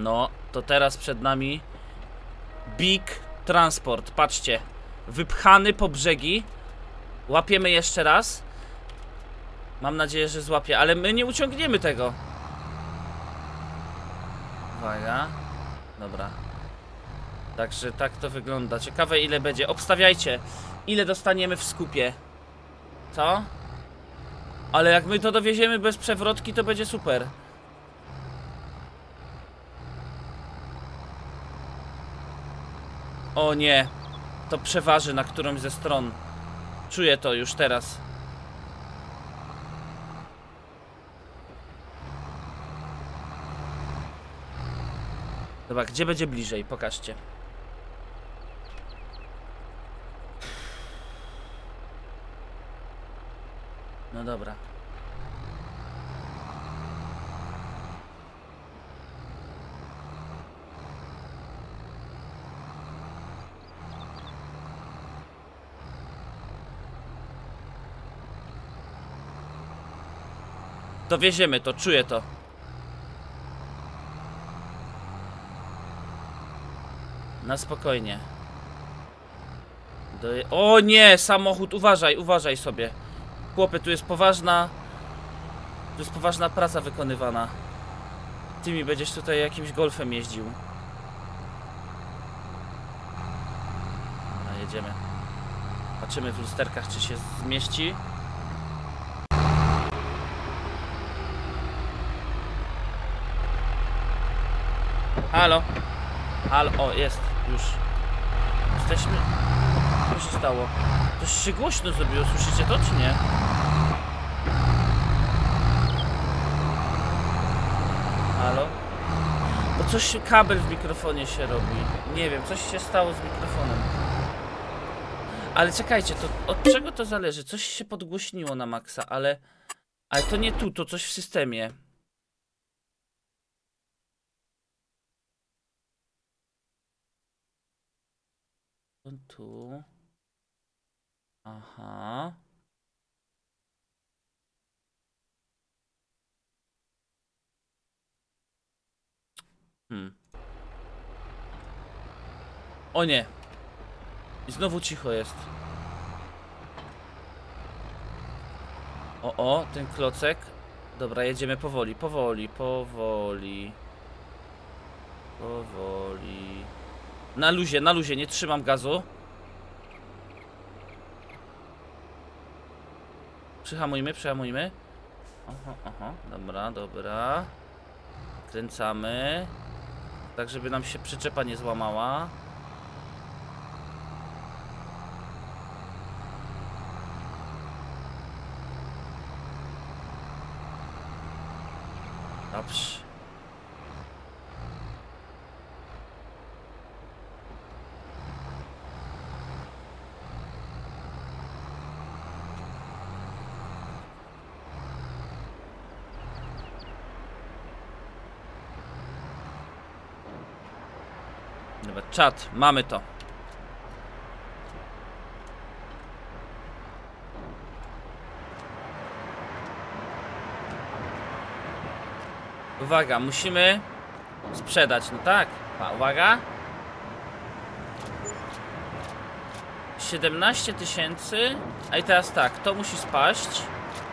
No, to teraz przed nami Big Transport. Patrzcie. Wypchany po brzegi. Łapiemy jeszcze raz. Mam nadzieję, że złapie, ale my nie uciągniemy tego. Uwaga. Dobra. Także tak to wygląda. Ciekawe ile będzie. Obstawiajcie, ile dostaniemy w skupie. Co? Ale jak my to dowieziemy bez przewrotki, to będzie super. O nie. To przeważy na którąś ze stron. Czuję to już teraz. Dobra, gdzie będzie bliżej? Pokażcie. No dobra. Dowieziemy to, czuję to. Na spokojnie. Doje... O nie, samochód, uważaj, uważaj sobie. Chłopie, tu jest poważna... Tu jest poważna praca wykonywana. Ty mi będziesz tutaj jakimś golfem jeździł. Dobra, jedziemy. Patrzymy w lusterkach, czy się zmieści. Halo? Halo, o jest, już. Jesteśmy. Co się stało? Coś się głośno zrobiło, słyszycie to czy nie? Halo? Bo coś kabel w mikrofonie się robi. Nie wiem, coś się stało z mikrofonem. Ale czekajcie, to od czego to zależy? Coś się podgłośniło na maksa, ale... Ale to nie tu, to coś w systemie. Tu. Aha. Hmm. O nie. I znowu cicho jest. O, o, ten klocek. Dobra, jedziemy powoli, powoli, powoli. Powoli. Na luzie, na luzie, nie trzymam gazu. Przyhamujmy, przyhamujmy. Aha, aha, dobra, dobra. Kręcamy. Tak, żeby nam się przyczepa nie złamała. Dobrze. Dobra, czat, mamy to. Uwaga, musimy sprzedać, no tak. Pa, uwaga. 17 tysięcy. A i teraz tak, to musi spaść.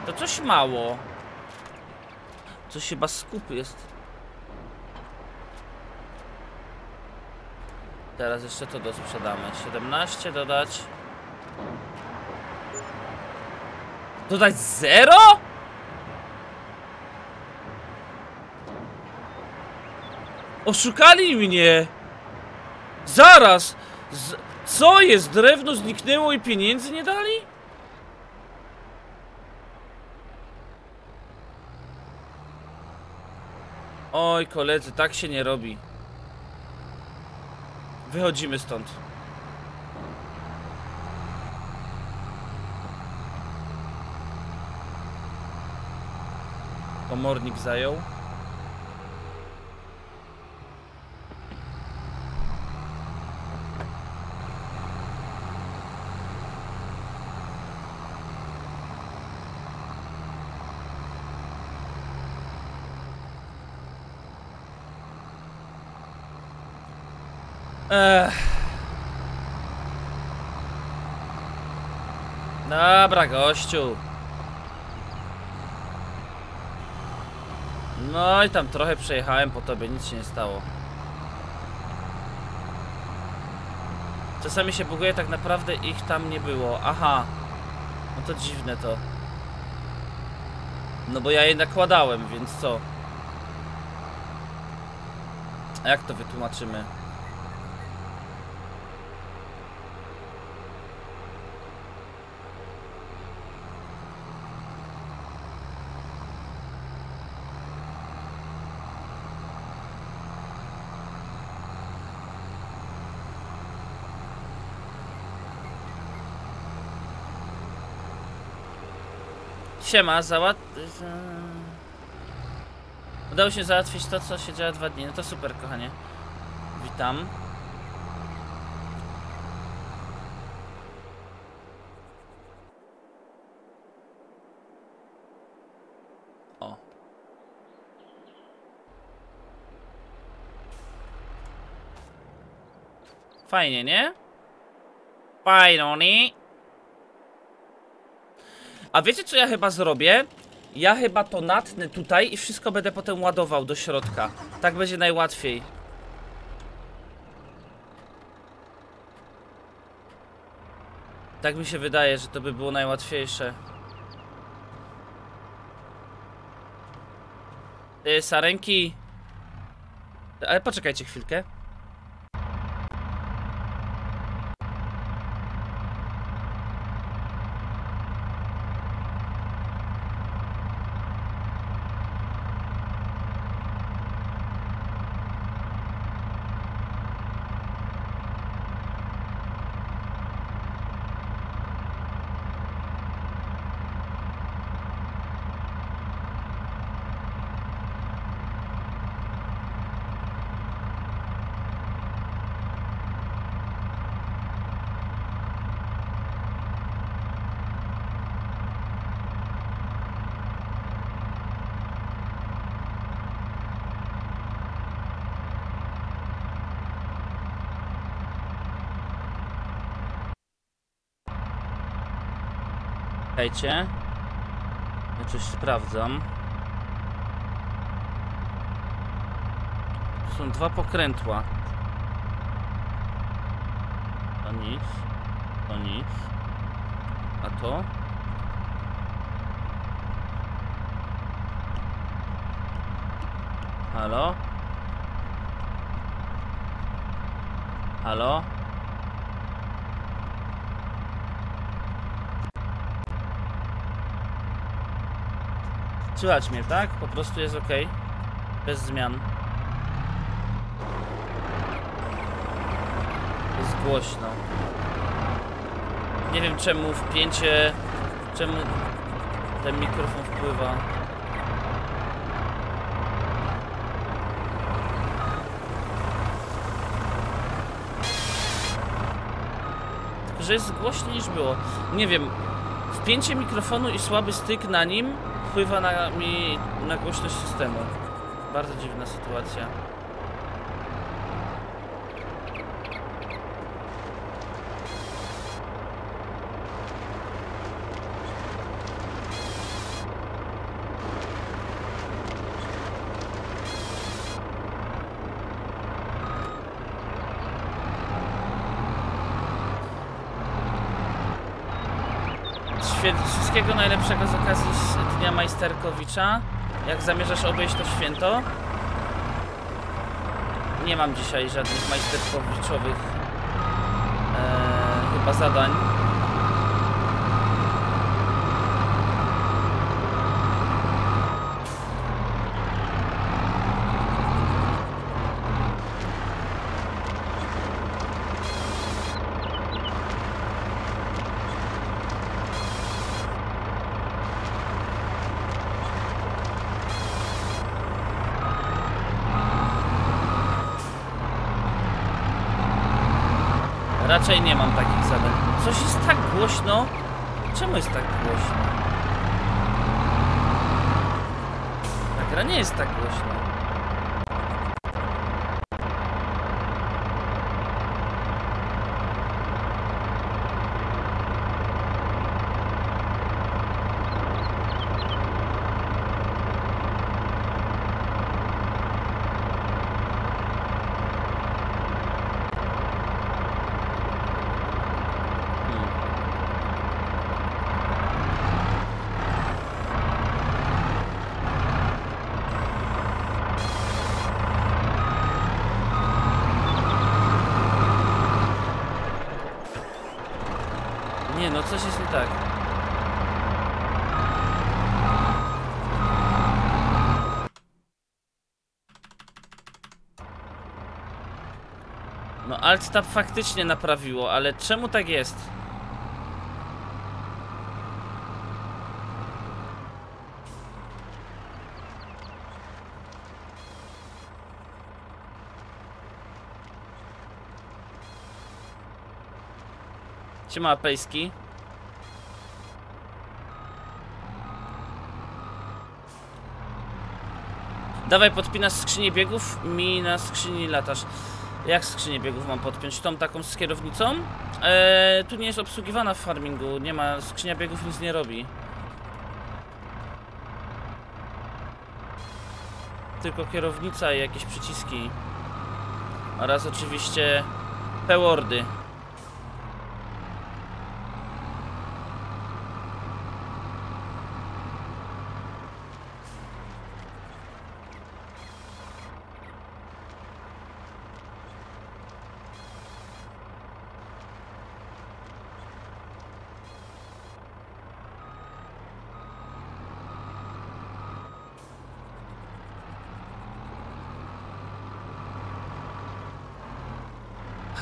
To coś mało. Coś chyba skup jest. Teraz jeszcze to dosprzedamy. 17 dodać. Dodać 0? Oszukali mnie! Zaraz! Z co jest? Drewno zniknęło i pieniędzy nie dali? Oj, koledzy, tak się nie robi. Wychodzimy stąd. Komornik zajął. Ech. Dobra, gościu. No i tam trochę przejechałem po tobie, nic się nie stało. Czasami się buguje, tak naprawdę ich tam nie było. Aha. No to dziwne to. No bo ja je nakładałem, więc co? A jak to wytłumaczymy? Siema, załat... Udało się załatwić to, co się dzieje dwa dni. No to super, kochanie. Witam. O. Fajnie, nie? Fajnie, a wiecie co ja chyba zrobię? Ja chyba to natnę tutaj i wszystko będę potem ładował do środka. Tak będzie najłatwiej. Tak mi się wydaje, że to by było najłatwiejsze. Ty, sarenki. Ale poczekajcie chwilkę. Czekajcie. Ja coś sprawdzam. Tu są dwa pokrętła. To nic. To nic. A to? Halo? Halo? Słychać mnie, tak? Po prostu jest ok. Bez zmian. Jest głośno. Nie wiem czemu wpięcie... Czemu ten mikrofon wpływa. Tylko, że jest głośniej niż było. Nie wiem, wpięcie mikrofonu i słaby styk na nim wpływa na mi na głośność systemu. Bardzo dziwna sytuacja. Wszystkiego najlepszego z okazji Dnia Jak zamierzasz obejść to święto? Nie mam dzisiaj żadnych majsterkowiczowych e, chyba zadań. Raczej nie mam takich zadań. Coś jest tak głośno. Czemu jest tak głośno? Ta gra nie jest tak głośna. coś jest nie tak. No Alt Tab faktycznie naprawiło, ale czemu tak jest? Siema Pejski. Dawaj podpinasz skrzynię biegów, mi na skrzyni latasz. Jak skrzynię biegów mam podpiąć? Tą taką z kierownicą? Eee, tu nie jest obsługiwana w farmingu, nie ma, skrzynia biegów nic nie robi. Tylko kierownica i jakieś przyciski. Oraz oczywiście pewordy.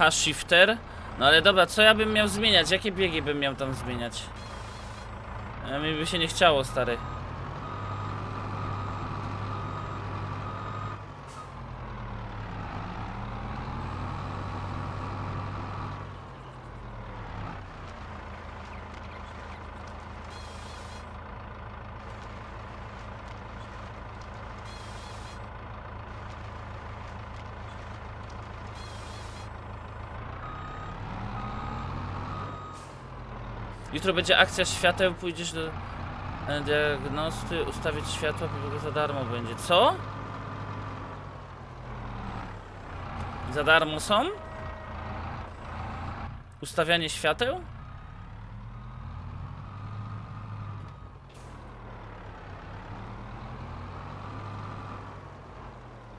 H-shifter. No ale dobra, co ja bym miał zmieniać? Jakie biegi bym miał tam zmieniać? A mi by się nie chciało, stary. Jutro będzie akcja świateł, pójdziesz do e, diagnosty, ustawić światła, bo za darmo będzie. Co? Za darmo są? Ustawianie świateł?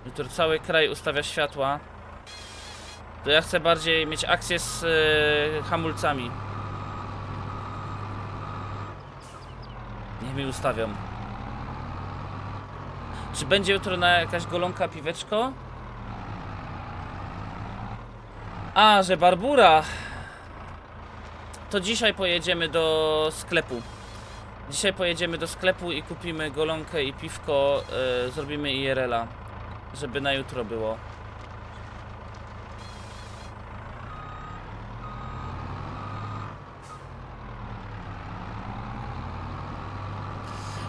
Jutro cały kraj ustawia światła. To ja chcę bardziej mieć akcję z e, hamulcami. Mi ustawią. Czy będzie jutro na jakaś golonka piweczko? A, że Barbura. To dzisiaj pojedziemy do sklepu. Dzisiaj pojedziemy do sklepu i kupimy golonkę i piwko. Yy, zrobimy IRL-a. Żeby na jutro było.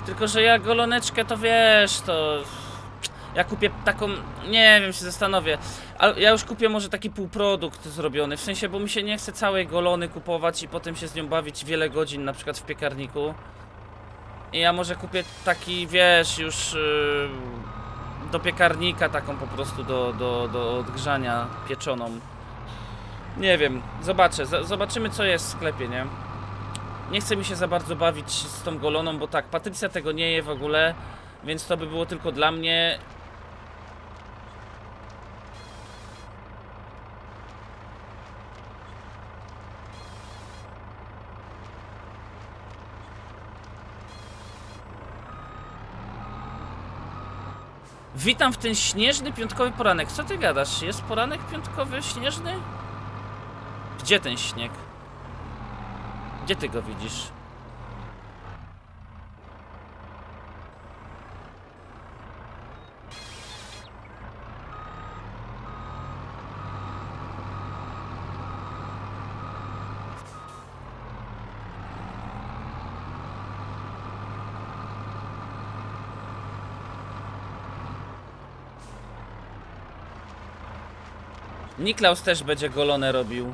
Tylko, że ja goloneczkę to wiesz, to... Ja kupię taką, nie wiem, się zastanowię. Ale ja już kupię może taki półprodukt zrobiony, w sensie, bo mi się nie chce całej golony kupować i potem się z nią bawić wiele godzin, na przykład w piekarniku. I ja może kupię taki, wiesz, już yy, do piekarnika taką po prostu do, do, do odgrzania pieczoną. Nie wiem, zobaczę, zobaczymy co jest w sklepie, nie? Nie chce mi się za bardzo bawić z tą goloną, bo tak, Patrycja tego nie je w ogóle, więc to by było tylko dla mnie. Witam w ten śnieżny piątkowy poranek. Co ty gadasz? Jest poranek piątkowy śnieżny? Gdzie ten śnieg? Gdzie ty go widzisz? Niklaus też będzie golone robił.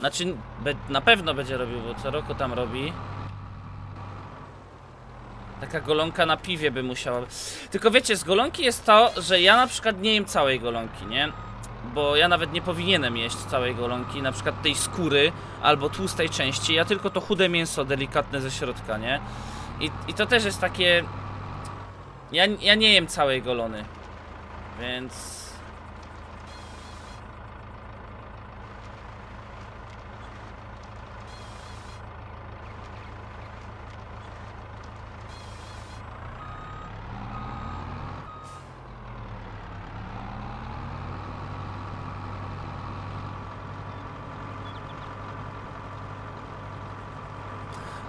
Znaczy, na pewno będzie robił, bo co roku tam robi. Taka golonka na piwie by musiała. Tylko wiecie, z golonki jest to, że ja na przykład nie jem całej golonki, nie? Bo ja nawet nie powinienem jeść całej golonki, na przykład tej skóry albo tłustej części. Ja tylko to chude mięso delikatne ze środka, nie? I, i to też jest takie. Ja, ja nie jem całej golony. Więc...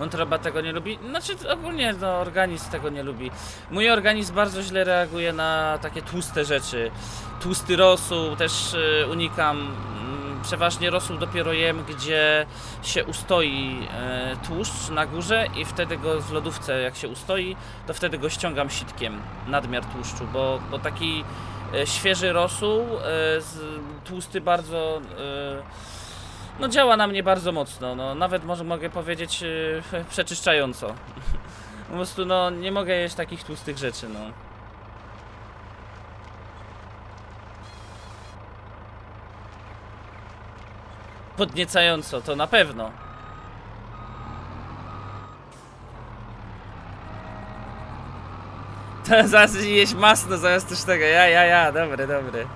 Wątroba tego nie lubi. Znaczy ogólnie no, organizm tego nie lubi. Mój organizm bardzo źle reaguje na takie tłuste rzeczy. Tłusty rosół też y, unikam. Mm, Przeważnie rosół dopiero jem, gdzie się ustoi e, tłuszcz na górze i wtedy go w lodówce jak się ustoi, to wtedy go ściągam sitkiem, nadmiar tłuszczu, bo, bo taki e, świeży rosół, z, tłusty bardzo e, no działa na mnie bardzo mocno, no nawet może mogę powiedzieć yy, przeczyszczająco. po prostu no nie mogę jeść takich tłustych rzeczy, no. Podniecająco, to na pewno. To zaraz jeść masno zamiast też tego, ja, ja, ja, dobry, dobry.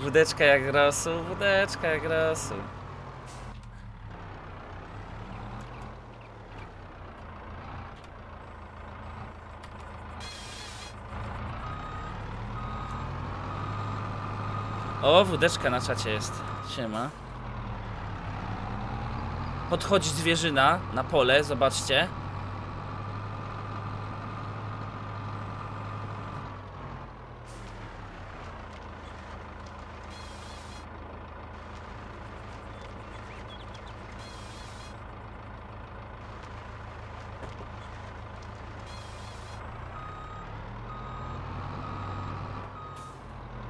Wódeczka jak rosół, wódeczka jak rosół. O, wódeczka na czacie jest. Siema. Podchodzi zwierzyna na pole, zobaczcie.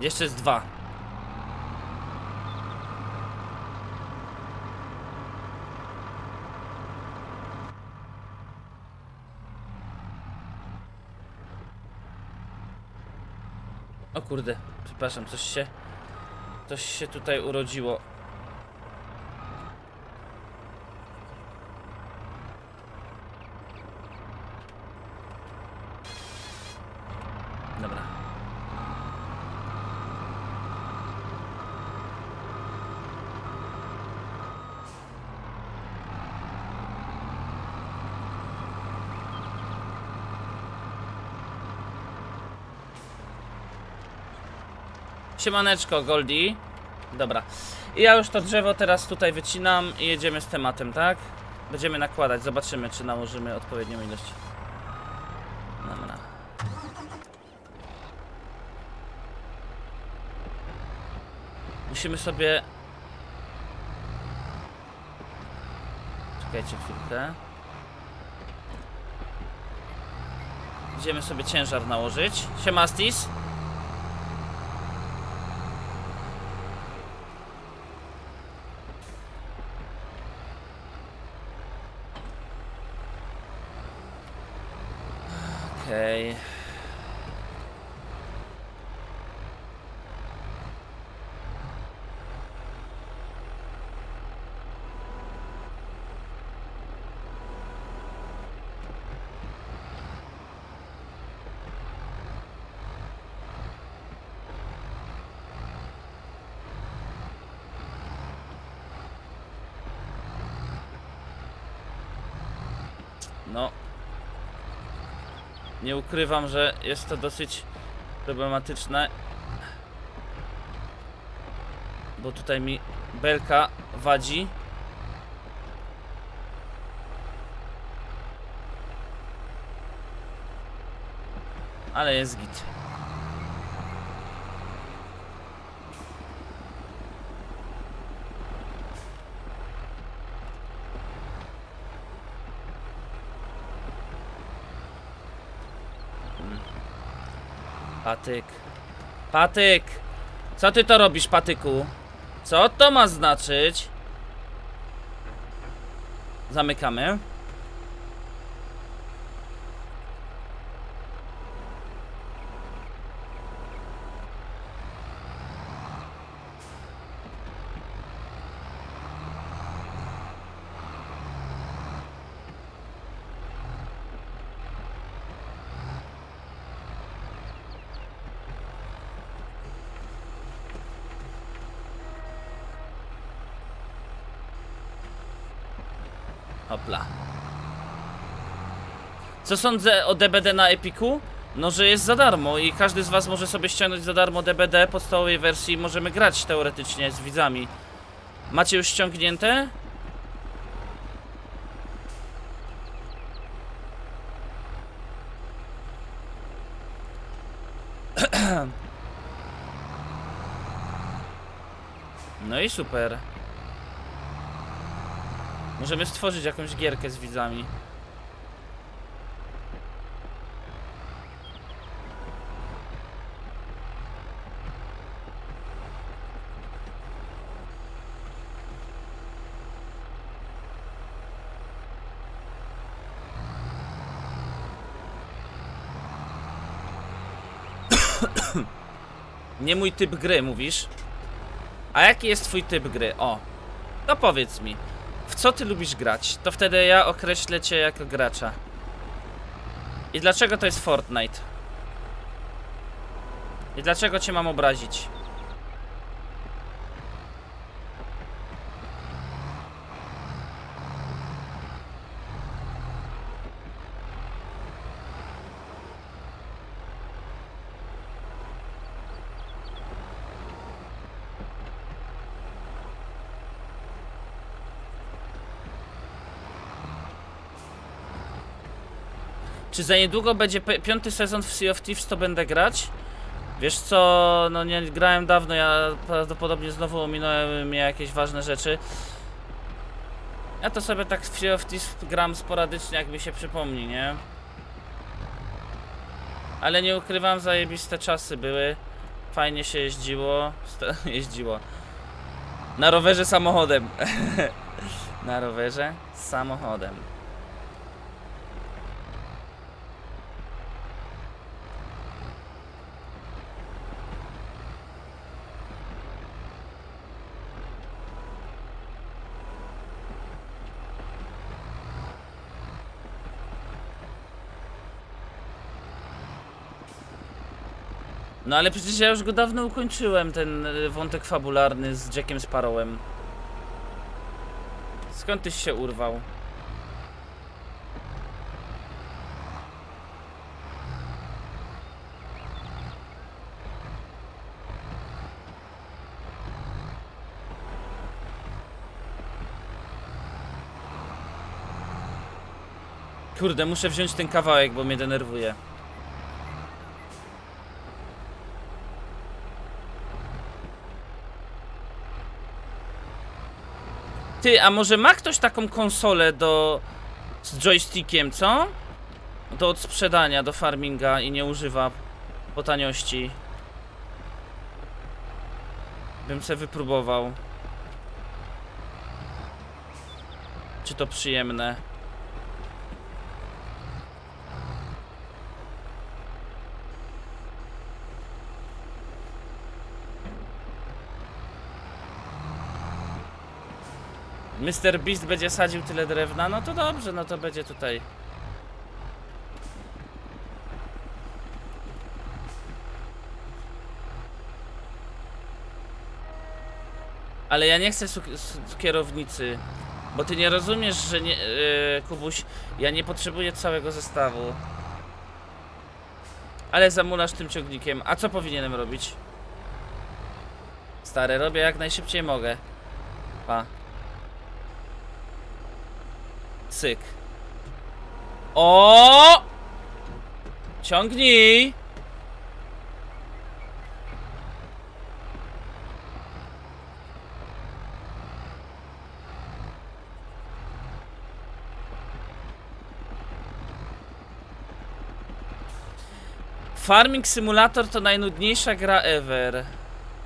Jeszcze jest dwa. O kurde, przepraszam, coś się... Coś się tutaj urodziło. Dobra. Siemaneczko, Goldie. Dobra. I ja już to drzewo teraz tutaj wycinam i jedziemy z tematem, tak? Będziemy nakładać, zobaczymy, czy nałożymy odpowiednią ilość. Dobra. Musimy sobie... Czekajcie chwilkę. Idziemy sobie ciężar nałożyć. Siemastis. Okej. No, nie ukrywam, że jest to dosyć problematyczne. Bo tutaj mi belka wadzi. Ale jest git. Patyk. Patyk! Co ty to robisz, patyku? Co to ma znaczyć? Zamykamy. Co sądzę o DBD na Epiku? No, że jest za darmo i każdy z was może sobie ściągnąć za darmo DBD podstawowej wersji i możemy grać teoretycznie z widzami. Macie już ściągnięte? No i super. Możemy stworzyć jakąś gierkę z widzami. Nie mój typ gry, mówisz? A jaki jest twój typ gry? O, to powiedz mi. W co ty lubisz grać? To wtedy ja określę cię jako gracza. I dlaczego to jest Fortnite? I dlaczego cię mam obrazić? Czy za niedługo będzie piąty sezon w Sea of Thieves, to będę grać? Wiesz co, no nie grałem dawno, ja prawdopodobnie znowu ominąłem mnie jakieś ważne rzeczy. Ja to sobie tak w Sea of Thieves gram sporadycznie, jak mi się przypomni, nie? Ale nie ukrywam, zajebiste czasy były. Fajnie się jeździło. Jeździło. Na rowerze samochodem. Na rowerze samochodem. No ale przecież ja już go dawno ukończyłem, ten y, wątek fabularny z Jackiem Sparrowem. Skąd tyś się urwał? Kurde, muszę wziąć ten kawałek, bo mnie denerwuje. Ty, a może ma ktoś taką konsolę do... z joystickiem, co? Do odsprzedania, do farminga i nie używa po taniości. Bym se wypróbował. Czy to przyjemne? Mr. Beast będzie sadził tyle drewna, no to dobrze, no to będzie tutaj. Ale ja nie chcę kierownicy, bo ty nie rozumiesz, że nie, yy, Kubuś, ja nie potrzebuję całego zestawu. Ale zamulasz tym ciągnikiem. A co powinienem robić? Stary, robię jak najszybciej mogę. Pa. Cyk. O! Ciągnij! Farming Simulator to najnudniejsza gra ever.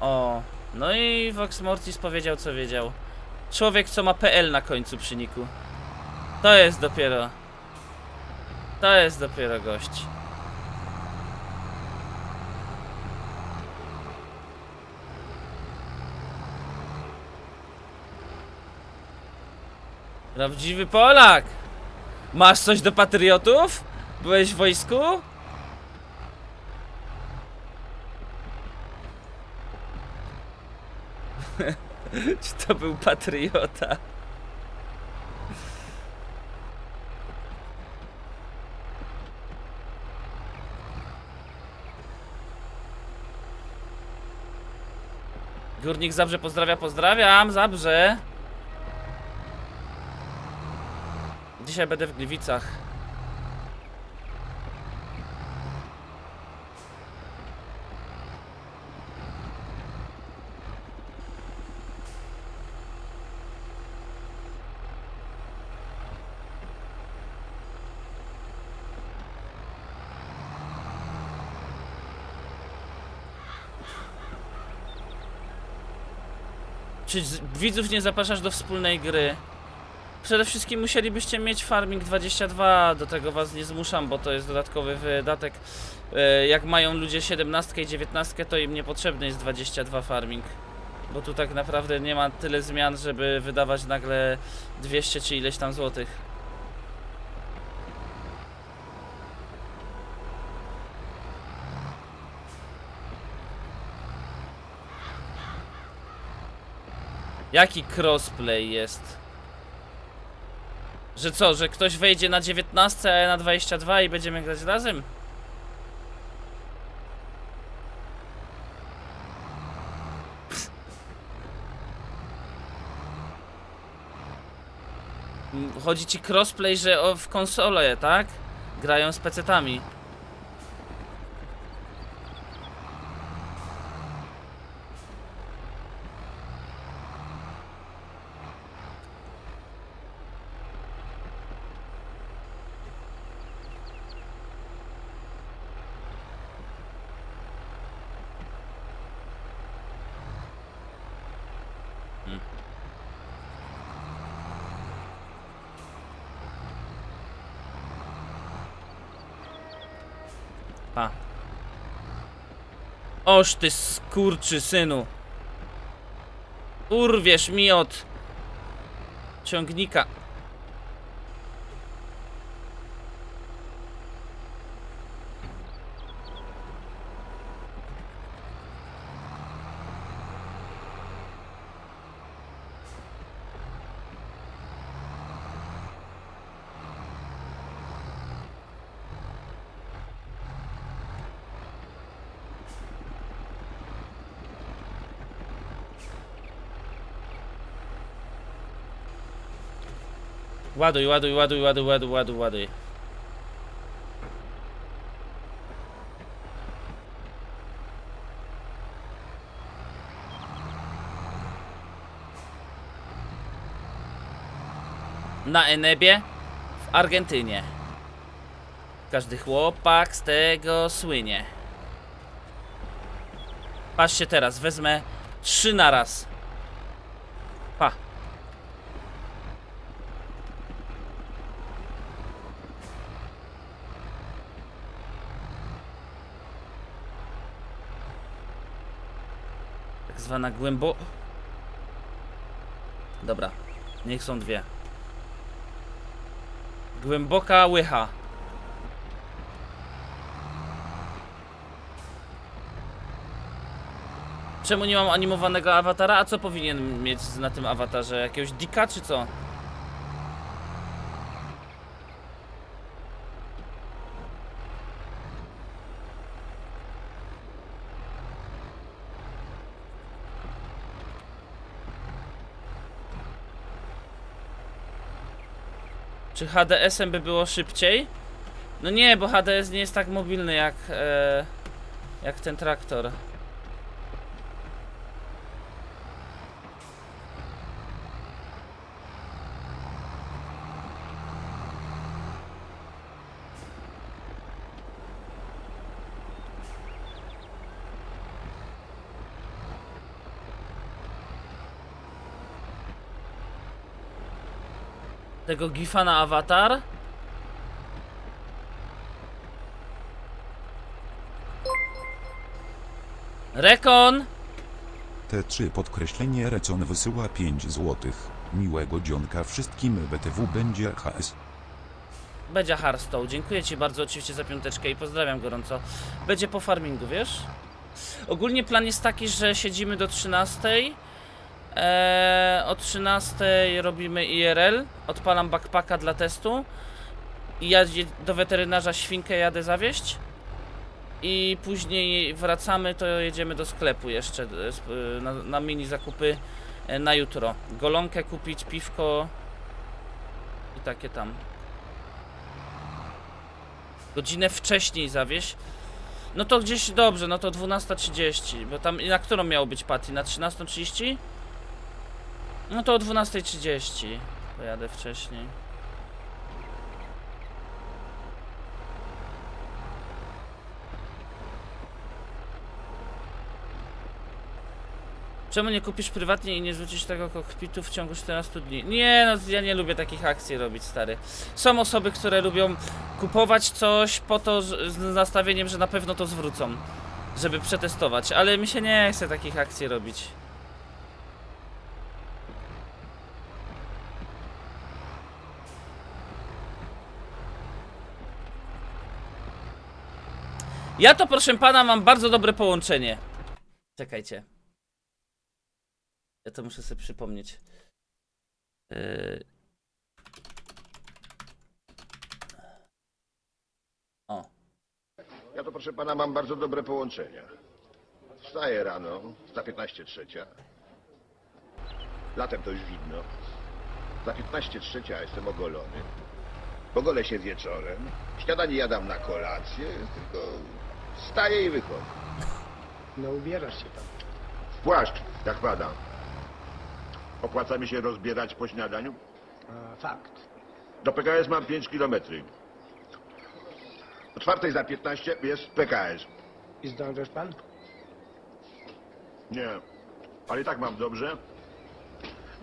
O, no i Vox Mortis powiedział co wiedział. Człowiek co ma PL na końcu przy niku. To jest dopiero. To jest dopiero gość. Prawdziwy Polak! Masz coś do patriotów? Byłeś w wojsku? Czy to był patriota? Górnik Zabrze pozdrawia, pozdrawiam, Zabrze. Dzisiaj będę w Gliwicach. Czy widzów nie zapraszasz do wspólnej gry? Przede wszystkim musielibyście mieć Farming 22, do tego was nie zmuszam, bo to jest dodatkowy wydatek. E, Jak mają ludzie 17 i 19, to im niepotrzebny jest 22 Farming. Bo tu tak naprawdę nie ma tyle zmian, żeby wydawać nagle 200 czy ileś tam złotych. Jaki crossplay jest? Że co, że ktoś wejdzie na 19, a ja na 22 i będziemy grać razem? Chodzi ci crossplay, że w konsolę, tak? Grają z pecetami. Pa. Oż ty skurczy synu. Urwiesz mi od ciągnika. Ładuj, ładuj, ładuj, ładuj, ładuj, ładuj, ładuj. Na Enebie w Argentynie. Każdy chłopak z tego słynie. Patrzcie teraz, wezmę trzy na raz. Tak zwana głębo... Dobra, niech są dwie. Głęboka łycha. Czemu nie mam animowanego awatara? A co powinien mieć na tym awatarze? Jakiegoś dika czy co? Czy HDS-em by było szybciej? No nie, bo HDS nie jest tak mobilny jak, e, jak ten traktor. Tego gifa na awatar? Rekon! Te trzy podkreślenie Recon wysyła 5 złotych. Miłego dzionka wszystkim BTW będzie HS. Będzie Hearthstone. Dziękuję Ci bardzo oczywiście za piąteczkę i pozdrawiam gorąco. Będzie po farmingu, wiesz? Ogólnie plan jest taki, że siedzimy do 13. Eee, o 13 robimy IRL. Odpalam backpacka dla testu. I ja do weterynarza świnkę jadę zawieść. i później wracamy, to jedziemy do sklepu jeszcze e, e, na, na mini zakupy e, na jutro. Golonkę kupić, piwko i takie tam. Godzinę wcześniej zawieź. No to gdzieś dobrze, no to 12.30, bo tam na którą miało być party? Na 13.30? No to o 12.30 pojadę wcześniej. Czemu nie kupisz prywatnie i nie rzucisz tego kokpitu w ciągu 14 dni? Nie, no ja nie lubię takich akcji robić, stary. Są osoby, które lubią kupować coś po to z nastawieniem, że na pewno to zwrócą, żeby przetestować, ale mi się nie chce takich akcji robić. Ja to, proszę pana, mam bardzo dobre połączenie. Czekajcie. Ja to muszę sobie przypomnieć. Yy... O, Ja to proszę pana mam bardzo dobre połączenia. Wstaję rano, za 15 trzecia. Latem to już widno. Za 15 trzecia jestem ogolony. Pogolę się wieczorem. Śniadanie jadam na kolację, tylko wstaję i wychodzę. No ubierasz się tam. W płaszcz, jak pada. Opłaca mi się rozbierać po śniadaniu? A, fakt. Do PKS mam 5 kilometrów. O czwartej za 15 jest PKS. I zdążysz pan? Nie, ale i tak mam dobrze,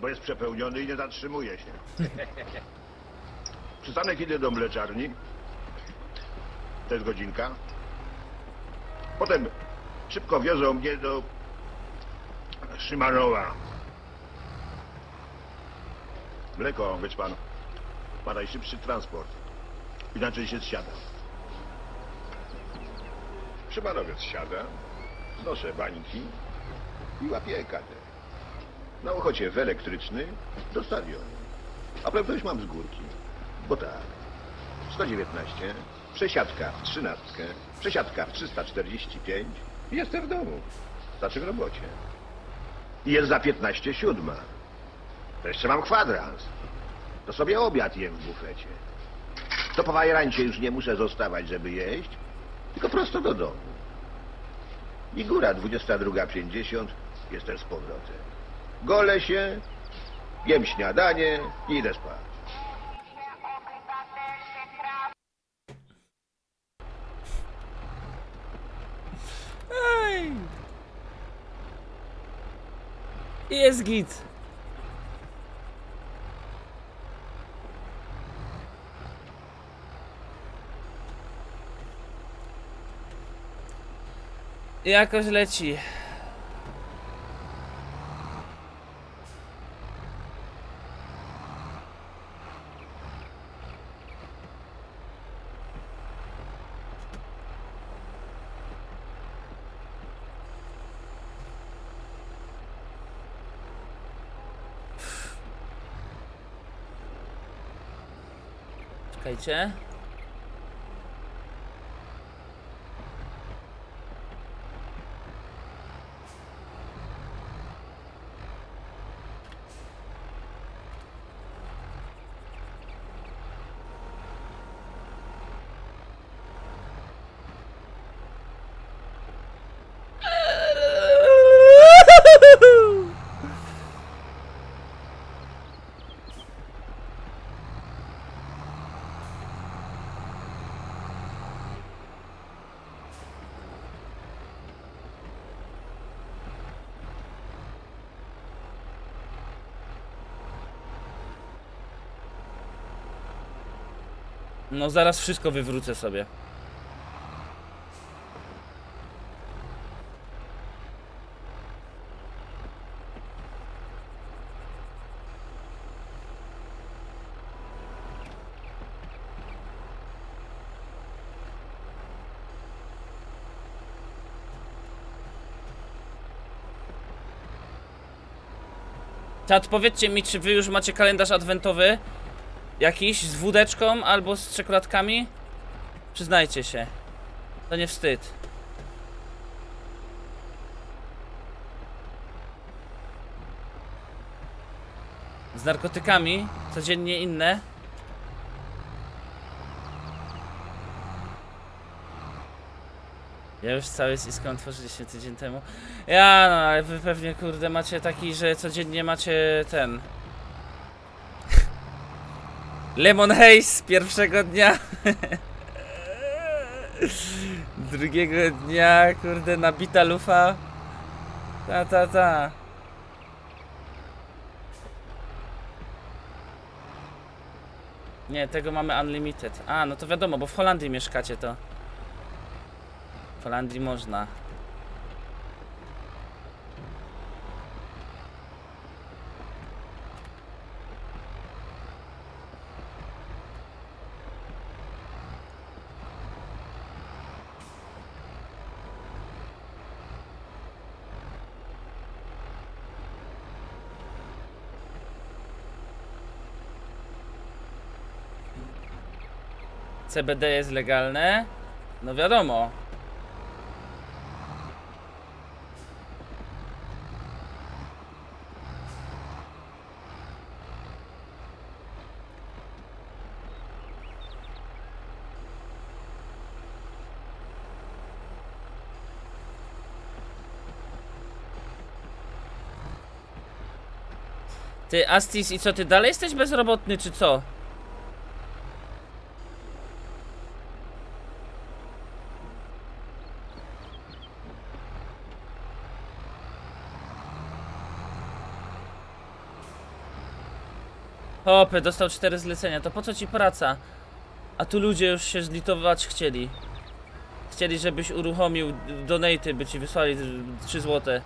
bo jest przepełniony i nie zatrzymuje się. Przystanek idę do mleczarni, to jest godzinka. Potem szybko wiozą mnie do Szymanowa. Mleko, wiesz pan, ma najszybszy transport. Inaczej się zsiada. Szymanowiec siada, znoszę bańki, i łapię ekatę. Na ochocie w elektryczny do stadionu. A prędkość mam z górki. Bo tak. 119, przesiadka w 13, przesiadka w 345 i jestem w domu. Znaczy w robocie. I jest za 15 siódma. To jeszcze mam kwadrans. To sobie obiad jem w bufecie. To po wajrancie już nie muszę zostawać, żeby jeść, tylko prosto do domu. I góra 22.50 jestem z powrotem. Golę się, jem śniadanie i idę spać. Ej! Jest git. Jakoś leci. Czekajcie. No zaraz wszystko wywrócę sobie. Czat, powiedzcie mi, czy wy już macie kalendarz adwentowy? Jakiś z wódeczką albo z czekoladkami? Przyznajcie się. To nie wstyd. Z narkotykami, codziennie inne. Ja już cały Cisco otworzyliśmy tydzień temu. Ja, no, ale wy pewnie, kurde, macie taki, że codziennie macie ten... Lemon Haze z pierwszego dnia. Drugiego dnia, kurde, nabita lufa. Ta, ta, ta. Nie, tego mamy unlimited. A, no to wiadomo, bo w Holandii mieszkacie to. W Holandii można. CBD jest legalne? No wiadomo. Ty, Astis, i co, ty dalej jesteś bezrobotny, czy co? Hopy, dostał cztery zlecenia, to po co ci praca? A tu ludzie już się zlitować chcieli. Chcieli, żebyś uruchomił donaty, by ci wysłali 3 złote.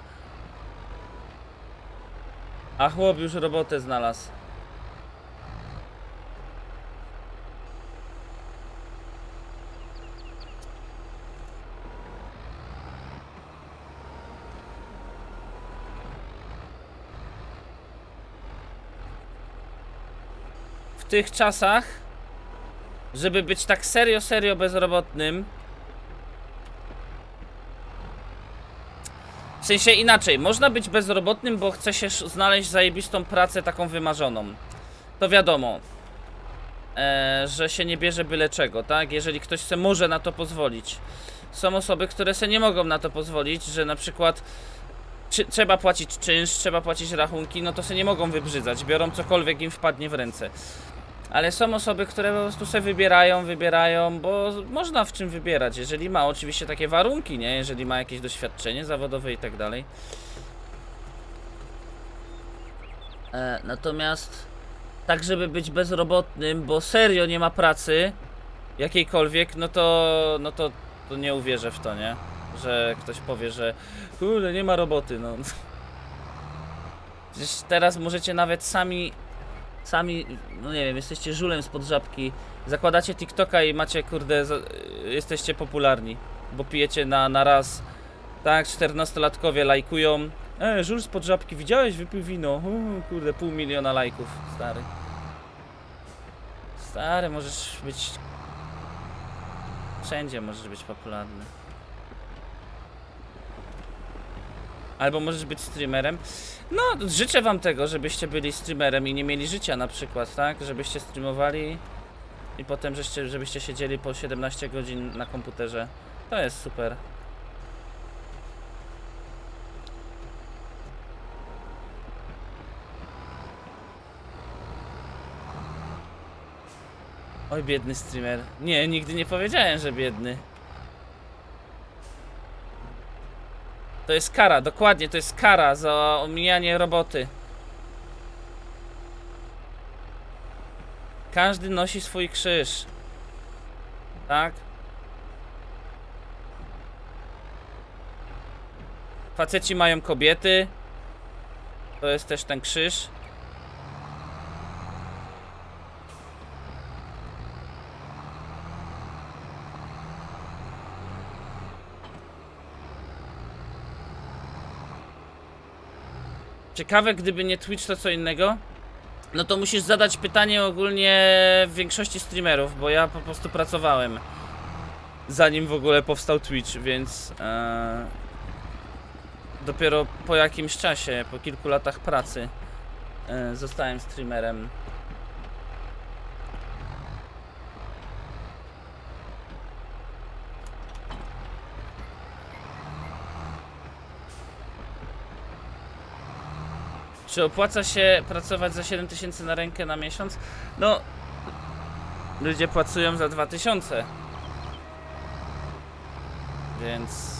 A chłop już robotę znalazł. W tych czasach, żeby być tak serio, serio bezrobotnym, W sensie inaczej, można być bezrobotnym, bo chce się znaleźć zajebistą pracę taką wymarzoną. To wiadomo, e, że się nie bierze byle czego, tak? Jeżeli ktoś se może na to pozwolić. Są osoby, które se nie mogą na to pozwolić, że na przykład czy, trzeba płacić czynsz, trzeba płacić rachunki, no to se nie mogą wybrzydzać, biorą cokolwiek im wpadnie w ręce. Ale są osoby, które po prostu sobie wybierają, wybierają, bo można w czym wybierać, jeżeli ma oczywiście takie warunki, nie? Jeżeli ma jakieś doświadczenie zawodowe i tak dalej. E, natomiast tak, żeby być bezrobotnym, bo serio nie ma pracy jakiejkolwiek, no to, no to, to nie uwierzę w to, nie? Że ktoś powie, że kurde, nie ma roboty, no. Przecież teraz możecie nawet sami sami, no nie wiem, jesteście żulem spod żabki, zakładacie TikToka i macie, kurde, za, jesteście popularni, bo pijecie na, na raz, tak, 14-latkowie lajkują, e, żul spod żabki, widziałeś, wypił wino, kurde, pół miliona lajków, stary. Stary, możesz być, wszędzie możesz być popularny. Albo możesz być streamerem. No, życzę wam tego, żebyście byli streamerem i nie mieli życia na przykład, tak? Żebyście streamowali i potem żeście, żebyście siedzieli po 17 godzin na komputerze. To jest super. Oj, biedny streamer. Nie, nigdy nie powiedziałem, że biedny. To jest kara, dokładnie, to jest kara za omijanie roboty. Każdy nosi swój krzyż. Tak? Faceci mają kobiety. To jest też ten krzyż. Ciekawe, gdyby nie Twitch, to co innego? No to musisz zadać pytanie ogólnie w większości streamerów, bo ja po prostu pracowałem zanim w ogóle powstał Twitch, więc e, dopiero po jakimś czasie, po kilku latach pracy e, zostałem streamerem. Czy opłaca się pracować za 7000 na rękę na miesiąc? No, ludzie pracują za 2000. Więc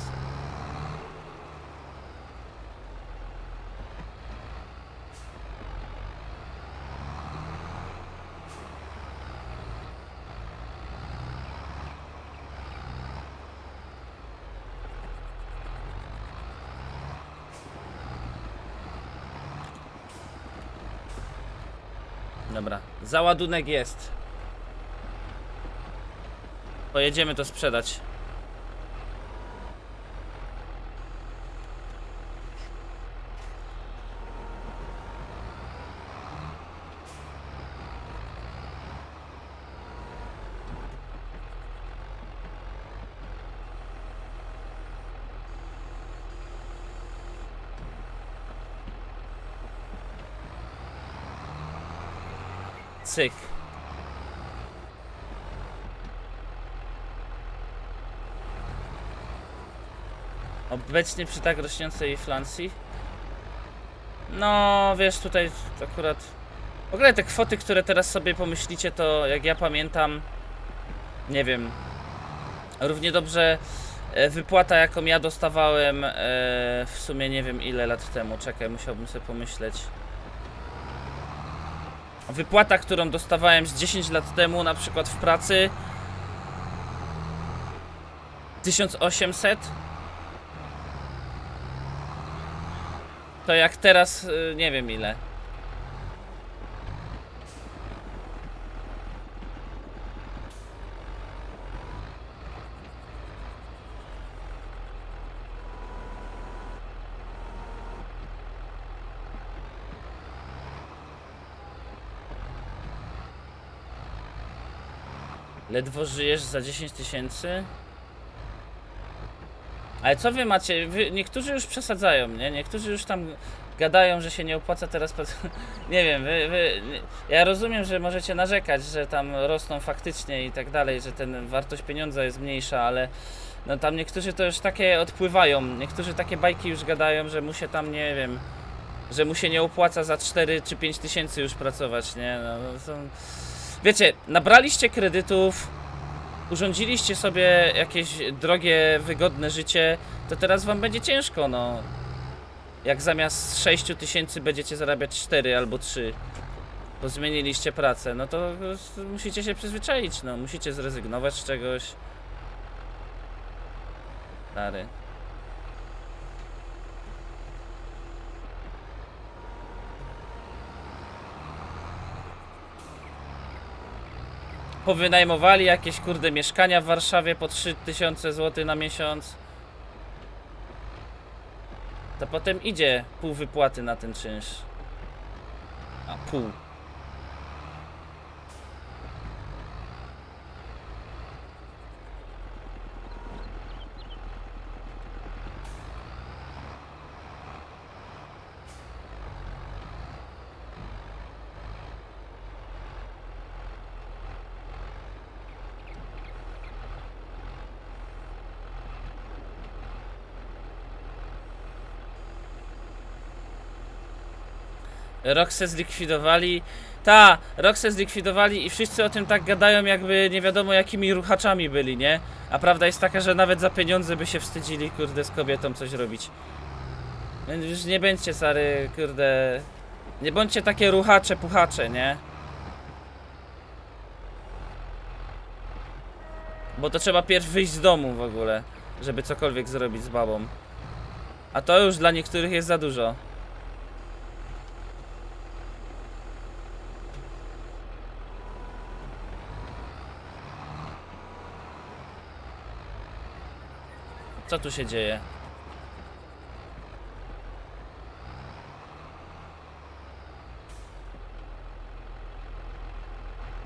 Dobra, załadunek jest. Pojedziemy to sprzedać. Cyk. Obecnie przy tak rośniącej inflacji. No, wiesz, tutaj akurat. W ogóle te kwoty, które teraz sobie pomyślicie, to jak ja pamiętam, nie wiem. Równie dobrze e, wypłata, jaką ja dostawałem e, w sumie nie wiem ile lat temu. Czekaj, musiałbym sobie pomyśleć. Wypłata, którą dostawałem z 10 lat temu, na przykład w pracy 1800 To jak teraz, y, nie wiem ile. Ledwo żyjesz za 10 tysięcy? Ale co wy macie? Wy, niektórzy już przesadzają, nie? Niektórzy już tam gadają, że się nie opłaca teraz. Nie wiem, wy, wy, ja rozumiem, że możecie narzekać, że tam rosną faktycznie i tak dalej, że ten wartość pieniądza jest mniejsza, ale no tam niektórzy to już takie odpływają. Niektórzy takie bajki już gadają, że mu się tam nie wiem, że mu się nie opłaca za 4 czy 5 tysięcy już pracować, nie? No, no, są... Wiecie, nabraliście kredytów, urządziliście sobie jakieś drogie, wygodne życie, to teraz wam będzie ciężko, no. Jak zamiast 6 tysięcy będziecie zarabiać 4 albo 3, bo zmieniliście pracę, no to musicie się przyzwyczaić, no. Musicie zrezygnować z czegoś. Stary. Powynajmowali jakieś kurde mieszkania w Warszawie po 3000 zł na miesiąc. To potem idzie pół wypłaty na ten czynsz. A pół. Roxę zlikwidowali. Ta, Roxę zlikwidowali i wszyscy o tym tak gadają, jakby nie wiadomo jakimi ruchaczami byli, nie? A prawda jest taka, że nawet za pieniądze by się wstydzili, kurde, z kobietą coś robić. Więc już nie bądźcie, stary, kurde. Nie bądźcie takie ruchacze, puchacze, nie? Bo to trzeba pierw wyjść z domu w ogóle, żeby cokolwiek zrobić z babą. A to już dla niektórych jest za dużo. Co tu się dzieje?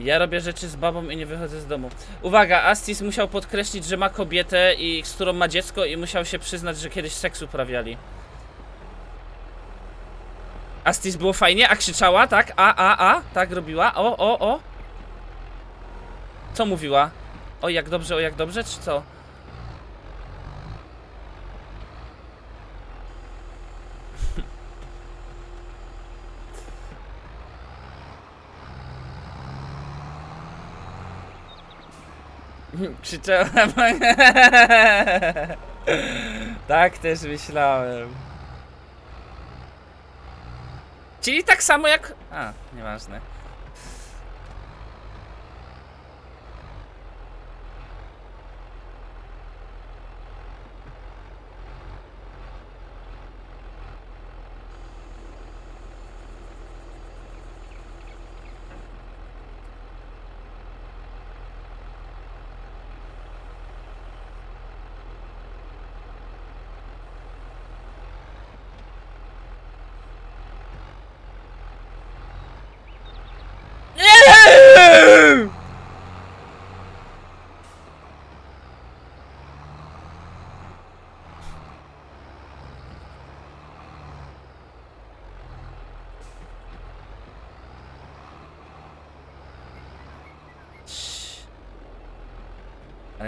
Ja robię rzeczy z babą i nie wychodzę z domu. Uwaga, Astis musiał podkreślić, że ma kobietę i z którą ma dziecko i musiał się przyznać, że kiedyś seks uprawiali. Astis było fajnie, a krzyczała, tak? A, a, a, tak robiła. O, o, o. Co mówiła? O, jak dobrze, o, jak dobrze, czy co? Krzyczałem. tak też myślałem. Czyli tak samo jak. A, nieważne.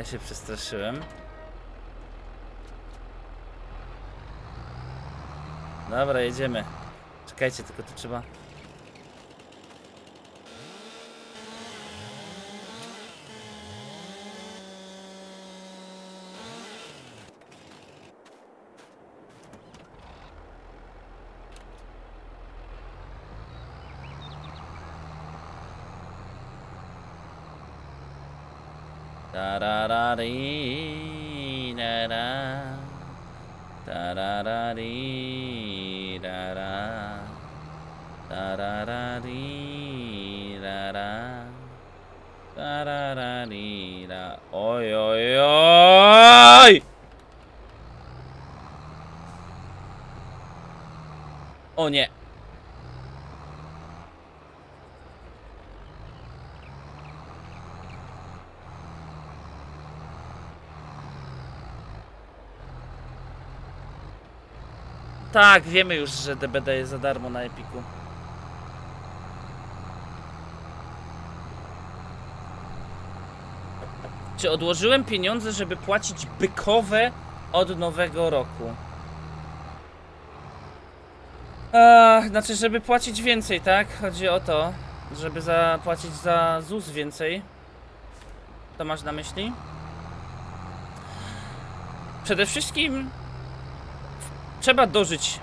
Ale się przestraszyłem. Dobra, jedziemy. Czekajcie, tylko tu trzeba. Tak, wiemy już, że DBD jest za darmo na Epiku. Czy odłożyłem pieniądze, żeby płacić bykowe od nowego roku? Ach, znaczy, żeby płacić więcej, tak? Chodzi o to, żeby zapłacić za ZUS więcej. To masz na myśli? Przede wszystkim trzeba dożyć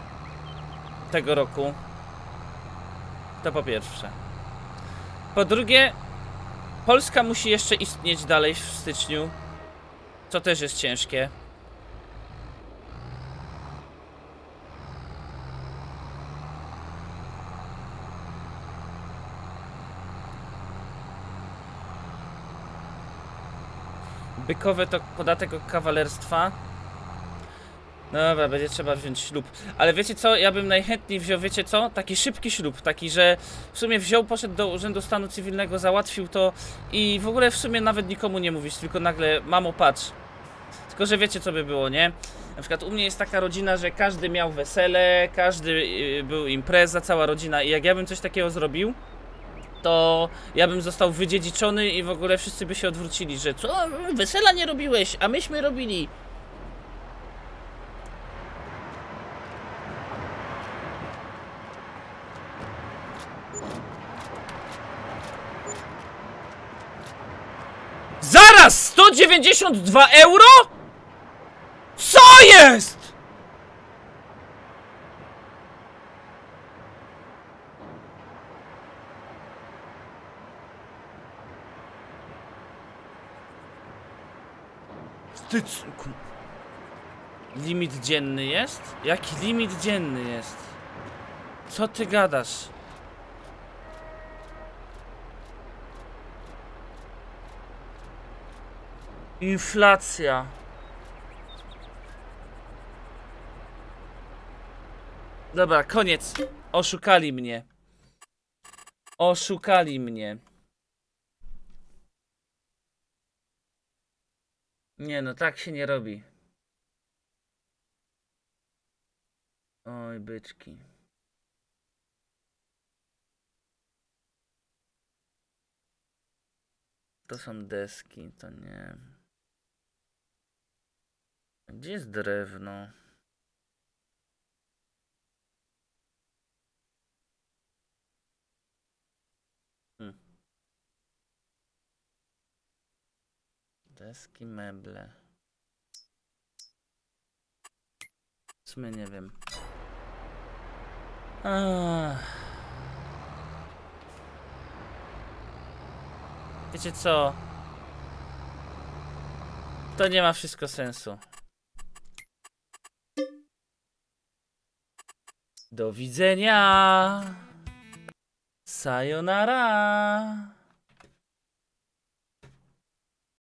tego roku. To po pierwsze. Po drugie, Polska musi jeszcze istnieć dalej w styczniu, co też jest ciężkie. Bykowe to podatek od kawalerstwa. Dobra, będzie trzeba wziąć ślub. Ale wiecie co? Ja bym najchętniej wziął, wiecie co? Taki szybki ślub, taki, że w sumie wziął, poszedł do Urzędu Stanu Cywilnego, załatwił to i w ogóle w sumie nawet nikomu nie mówić, tylko nagle mamo patrz. Tylko, że wiecie co by było, nie? Na przykład u mnie jest taka rodzina, że każdy miał wesele, każdy yy, był impreza, cała rodzina i jak ja bym coś takiego zrobił, to ja bym został wydziedziczony i w ogóle wszyscy by się odwrócili, że co? Wesela nie robiłeś, a myśmy robili. Zaraz! 192 euro? Co jest? Ty Limit dzienny jest? Jaki limit dzienny jest? Co ty gadasz? Inflacja. Dobra, koniec. Oszukali mnie. Oszukali mnie. Nie no, tak się nie robi. Oj, byczki. To są deski, to nie... Gdzie jest drewno? Hmm. Deski, meble. W sumie nie wiem. Ach. Wiecie co? To nie ma wszystko sensu. Do widzenia. Sayonara.